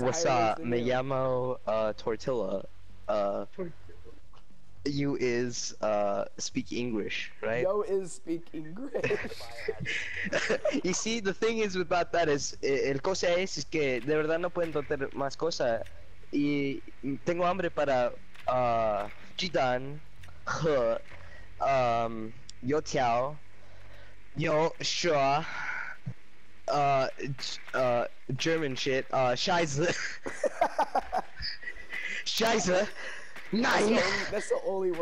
What's Tyler's up? the Me llamo uh, Tortilla. Uh, you is uh, speak English, right? Yo is speak English. y see, the thing is about that is, eh, el cosa es, es que de verdad no pueden tener más cosas. Y tengo hambre para uh, Jidan, He, um, Yo Tiao, Yo Shua, uh, uh, German shit, uh, Scheiße, Scheiße, That's the Nein. only- That's the only one.